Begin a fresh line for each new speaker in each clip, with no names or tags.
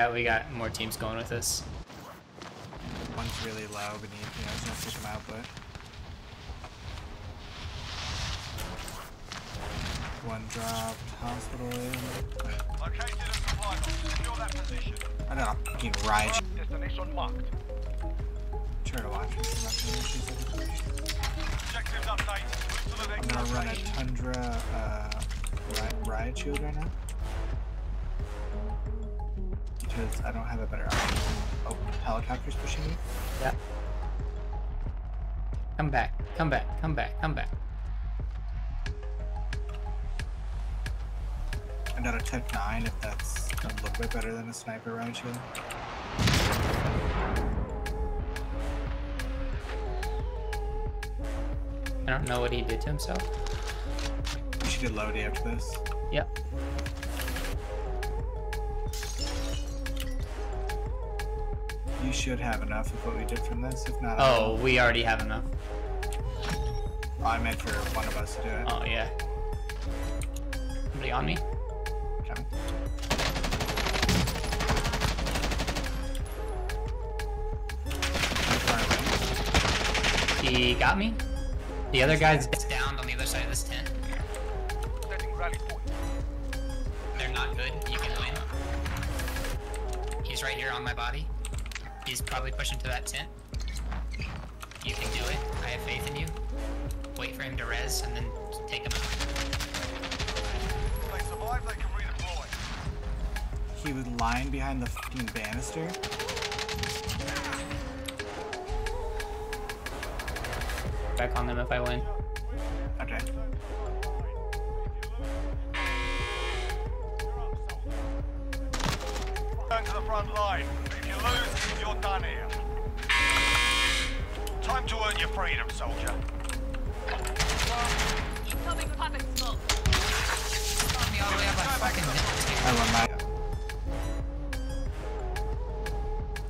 Yeah, we got more teams going with us.
One's really low beneath me. I was gonna take him out, but one dropped. Hospital in.
Located a supply. Secure that position.
I got a fucking ride.
Destination marked.
Try to watch him from up there.
Objectives updated. Move to the
I'm gonna run a. Tundra uh, riot, riot shield right now. Because I don't have a better option. Oh, helicopter's pushing me.
Yeah. Come back, come back, come back, come back.
I got a Tech 9 if that's a little bit better than a sniper shield.
I don't know what he did to himself.
You should get loaded after this.
Yep.
You should have enough of what we did from this. If not,
Oh,
will.
we already have enough.
I meant for one of us to do it.
Oh, yeah. Somebody on me?
Okay.
He got me. The other guy's down on the other side of this tent.
Setting rally point.
They're not good. You can win. He's right here on my body. He's probably pushing to that tent. You can do it. I have faith in you. Wait for him to res and then take him out.
If they survive, they can redeploy.
He was lying behind the fucking banister.
Back on them if I win.
Done here. Time to earn your freedom, soldier.
Incoming puppet smoke.
I won my.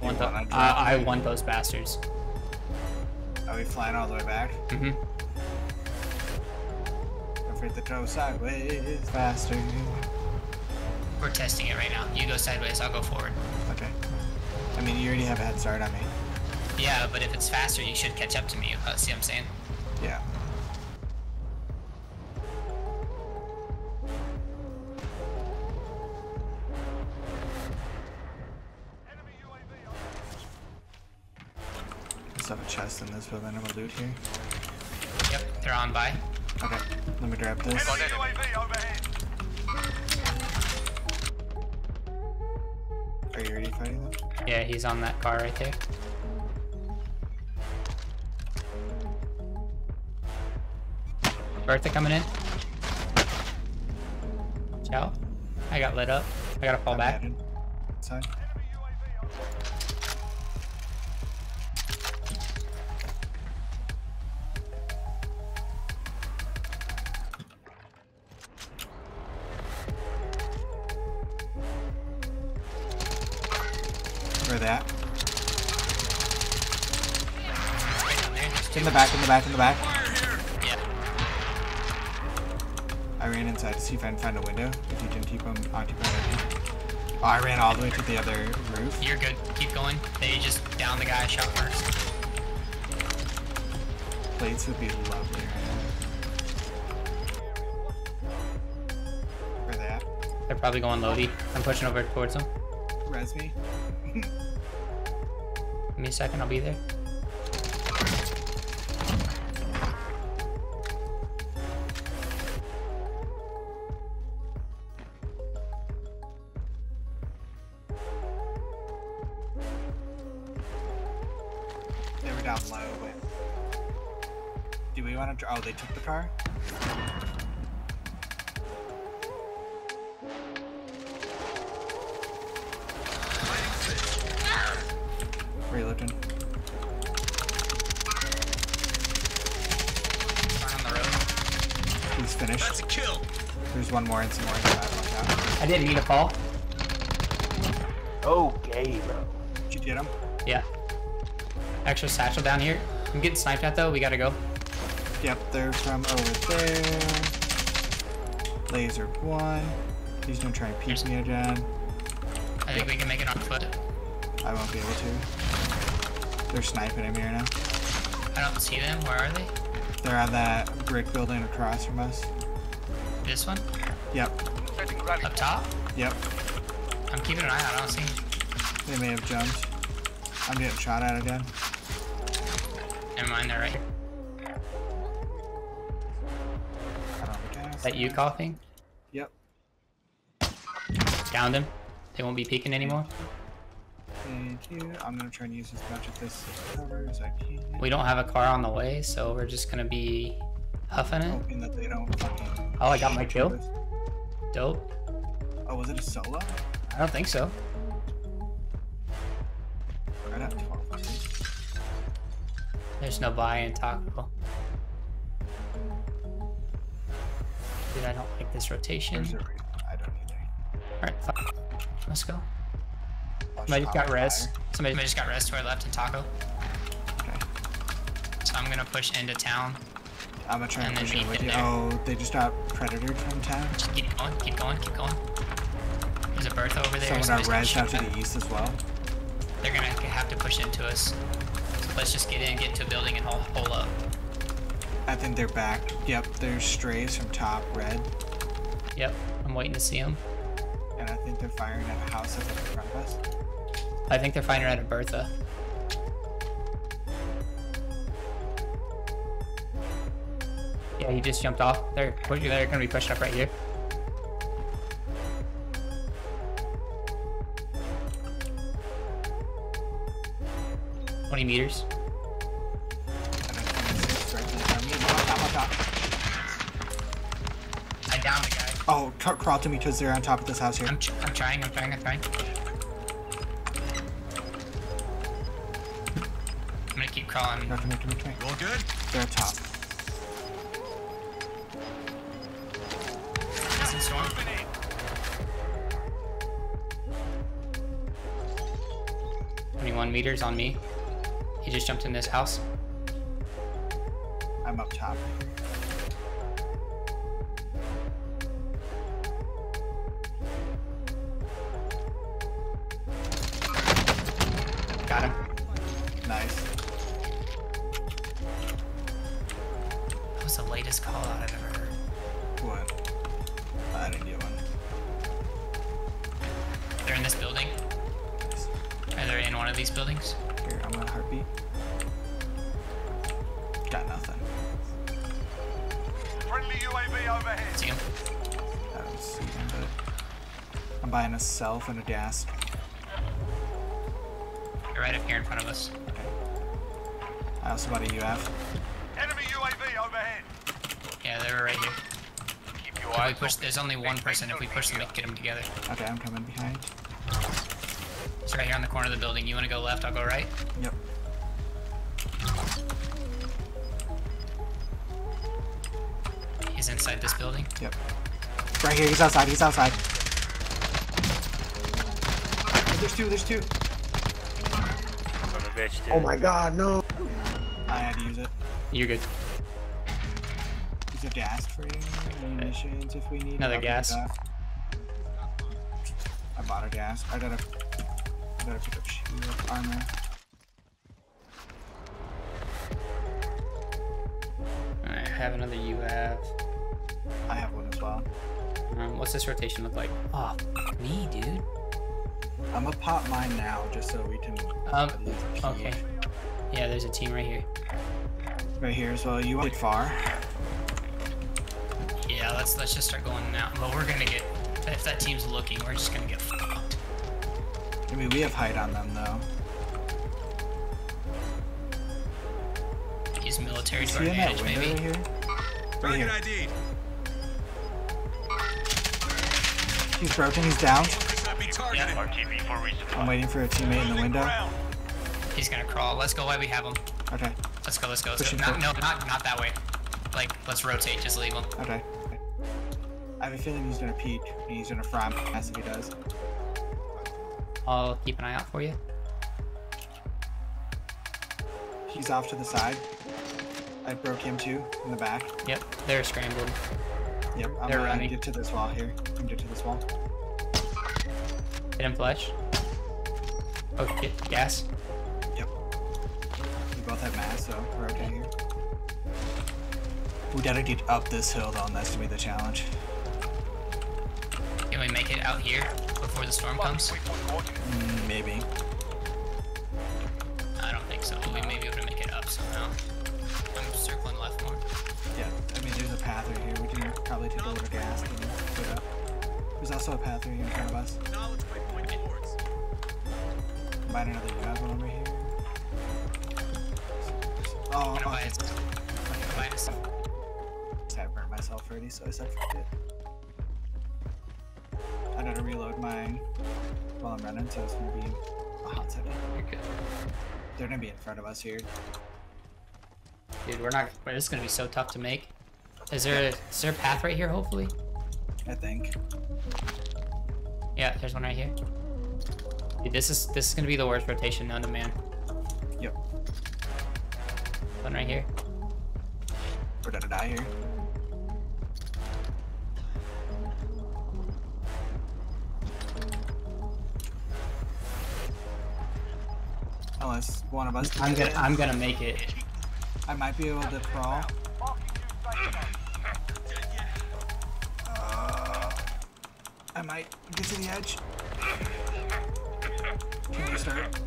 Want the,
won, I dropped
I, I
you.
want those bastards.
Are we flying all the way back?
Mm-hmm.
Don't forget to go sideways faster.
We're testing it right now. You go sideways, I'll go forward.
Okay. I mean, you already have a head start on me.
Yeah, but if it's faster, you should catch up to me. Uh, see what I'm saying?
Yeah.
Enemy UAV on.
Let's have a chest in this building. I'm gonna loot here.
Yep, they're on by.
Okay. Let me grab this.
Yeah, he's on that car right there. Bertha coming in. Ciao. I got lit up. I gotta fall
I'm
back.
Back, in the back, in the back.
Yeah.
I ran inside to see if I can find a window. If you can keep them occupied. I. Oh, I ran all the way to the other roof.
You're good. Keep going. They just down the guy I shot first.
Plates would be lovely right now. Where they at?
They're probably going Lodi. I'm pushing over towards them.
Res me.
Give me a second, I'll be there.
Were down low, but. Do we want to? Oh, they took the car? Reloading.
Run on the road.
He's finished. That's a kill. There's one more and some more inside.
I didn't mean to fall.
Okay, bro.
Did you get him?
Yeah. Extra satchel down here. I'm getting sniped at though. We gotta go.
Yep, they're from over there. Laser one. He's gonna try and piece me again.
I think we can make it on foot.
I won't be able to. They're sniping me right now.
I don't see them. Where are they?
They're on that brick building across from us.
This one?
Yep.
Up top?
Yep.
I'm keeping an eye out. I don't see them.
They may have jumped. I'm getting shot at again.
Never mind, they're right here.
I don't have gas.
Is that you coughing?
Yep.
Downed him. They won't be peeking anymore.
Thank you. I'm gonna try and use as much of this cover as I can.
We don't have a car on the way, so we're just gonna be huffing it.
Hoping that they don't.
Oh, I got my kill. Dope.
Oh, was it a solo?
I don't think so. There's no buy in Taco. Dude, I don't like this rotation.
I don't either.
Alright, fuck. Let's go. Somebody just got res.
fire.
Somebody just got res to our left in Taco.
Okay.
So I'm gonna push into town.
I'm gonna try and
And
push
meet
with you.
there.
Oh, they just got predator from town.
Just keep going, keep going, keep going. There's a Bertha over there.
Someone got res out to the east as well.
They're gonna have to push into us. Let's just get in, get into a building, and hole, hole up.
I think they're back. Yep, there's strays from top red,
Yep, I'm waiting to see them.
and I think they're firing at a house that's in front of us.
I think they're firing at a Bertha. Yeah, he just jumped off. They're they're gonna be pushing up right here. 20 meters.
I
downed a guy.
Oh, cr crawl to me because they're on top of this house here.
I'm, I'm trying, I'm trying, I'm trying. I'm gonna keep crawling.
No, come here, come here, come here.
All good?
They're on top.
Twenty-one meters on me. He just jumped in this house.
I'm up top.
Got him.
Nice.
That was the latest call out I've ever heard.
What? I didn't get one.
They're in this building. Are they in one of these buildings?
Here, I'm gonna heartbeat. Got nothing.
Friendly UAV overhead.
See him?
I don't see them, but I'm buying a self and a gas.
They're right up here in front of us.
I also bought a UF.
Enemy UAV overhead.
Yeah, they were right here.
Keep your
If we push,
open.
there's only one person. If we push them, we can get them together.
Okay, I'm coming behind.
It's right here on the corner of the building. You want to go left? I'll go right.
Yep.
He's inside this building.
Yep. Right here, he's outside, he's outside. Oh, there's two, there's two.
Oh my god, no.
I had to use it.
You're good.
Is there gas for you? Uh, Munitions if we need
Another gas.
I bought a gas. I gotta I gotta pick up shield armor.
Alright, I have another UAV.
I have one as well.
Um, what's this rotation look like? Oh, me, dude.
I'm gonna pop mine now just so we can
Um,
at least peek.
okay. Yeah, there's a team right here.
Right here as well. You went far.
Yeah, let's let's just start going now. But we're gonna get if that team's looking, we're just gonna get fucked.
I mean we have height on them though.
Use military to our
See that
advantage,
window
maybe.
right here? Right here.
ID'd.
He's broken, he's down.
Be targeted. RTV for resupply.
I'm waiting for a teammate in the window.
He's gonna crawl. Let's go while we have him.
Okay,
Let's go. Let's go. Let's go. Not, no, not not that way. Like, let's rotate. Just leave him.
okay. I have a feeling he's gonna peek and he's gonna fry my ass if he does.
I'll keep an eye out for you.
He's off to the side. I broke him too in the back.
Yep, they're scrambling.
Yep, I'm
They're
gonna
running.
get to this wall here. I'm gonna get to this wall.
Hit him flesh. Oh, get gas.
Yep. We both have mass, so we're okay here. We gotta get up this hill though, and that's gonna be the challenge.
Can we make it out here before the storm comes?
Mm, maybe.
I don't think so. We may be able to make it up somehow. I'm circling left more.
Yeah, I mean, there's a path right here. We can probably take a little gas and put up. There's also a path right here in front of us. Might another one over here. Oh,
I'm gonna
oh,
buy it. I'm gonna buy it.
I burned myself already, so I said fuck it. I gotta reload mine while I'm running, so it's gonna be a hot second.
You're.
They're gonna be in front of us here.
Dude, we're not. This is gonna be so tough to make. Is there a, is there a path right here? Hopefully.
I think.
Yeah, there's one right here. Dude, this is this is gonna be the worst rotation known to man.
Yep.
One right here.
We're gonna die here. Unless one of us.
I'm gonna
it.
I'm gonna make it.
I might be able to crawl. Uh, I might get to the edge. Can you start?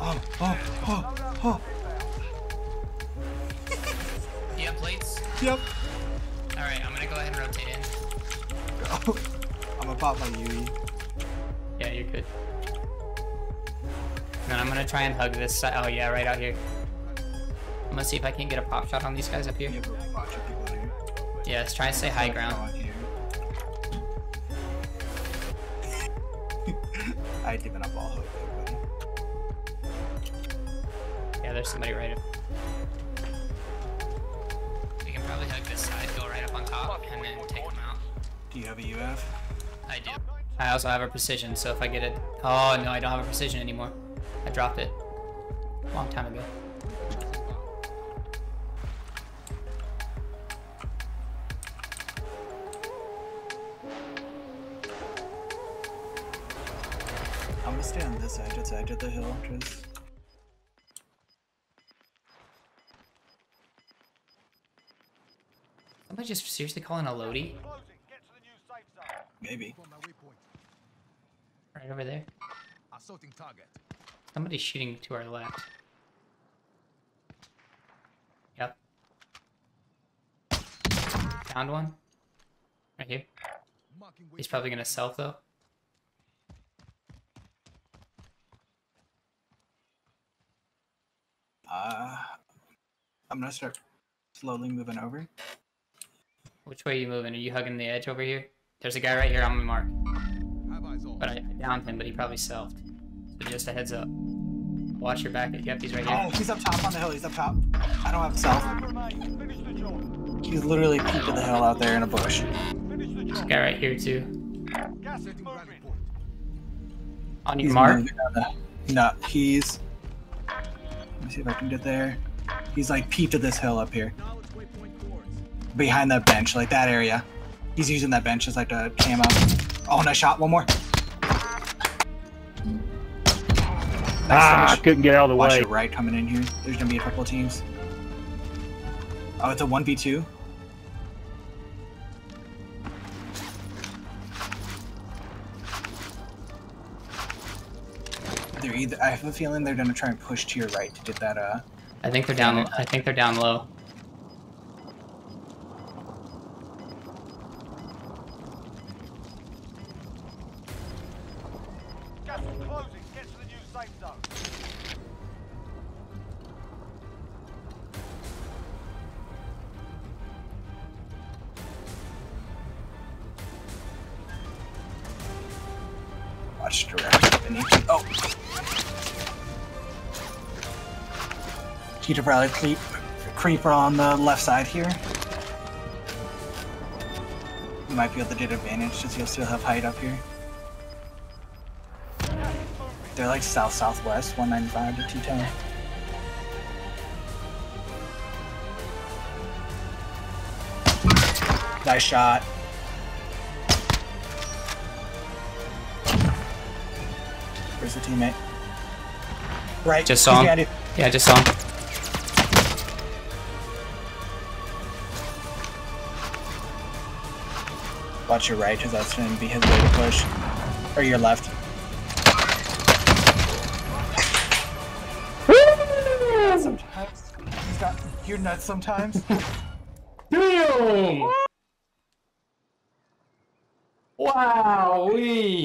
Oh, oh, oh, oh.
You have plates?
Yep.
All right, I'm gonna go ahead and rotate in.
Go. I'm gonna pop my UE.
Yeah, you're good. Then I'm gonna try and hug this side. Oh yeah, right out here. I'm gonna see if I can get a pop shot on these guys up here.
You have a bunch of people here.
Yeah, let's try and stay high ground.
Go on here. I had given up all hope.
Yeah, there's somebody right up. We can probably hug this side, go right up on top, and then take them out.
Do you have a UF?
I do. I also have a precision, so if I get it... Oh, no, I don't have a precision anymore. I dropped it. A long time ago.
I'm gonna stay on this edge, it's edge of the hill, just
Somebody just seriously calling a Lodi?
Closing. Get to the new safe zone.
maybe.
On my waypoint.
Right over there.
Assaulting target.
Somebody's shooting to our left. Yep. Found one. Right here. He's probably gonna self though.
Uh, I'm gonna start slowly moving over.
Which way are you moving? Are you hugging the edge over here? There's a guy right here on my mark.
Have eyes on.
But I, I downed him, but he probably selfed. So just a heads up. Watch your back. Yep, he's right here.
Oh, he's up top on the hill, he's up top. I don't have self.
Remain. Finish.
He's literally peeked at the hill out there in a bush.
This.
Guy right here too.
Gas is
Setting rally
moving.
point.
On your
He's
mark.
moving on No, he's. Let me see if I can get there. He's like peeped at this hill up here,
Now it's waypoint towards.
behind that bench, like that area. He's using that bench as like a camo. Oh, nice shot. One more.
Ah, I couldn't get out of the
Watch
way.
your right coming in here. There's gonna be a couple of teams. Oh, it's a one v two. They're either. I have a feeling they're gonna try and push to your right to get that. Uh,
I think they're down. I think they're down low.
Gas is closing. Get to the new safe zone.
watch beneath. Oh. Cheetah probably creep, creeper on the left side here. You might be able to get advantage since you'll still have height up here. They're like south southwest, 195 to 210. Nice shot. Where's the teammate? Right.
Just saw him. Yeah, just saw him.
Watch your right, because that's going to be his way to push. Or your left. He's. You're nuts sometimes.
Damn! Wow, we.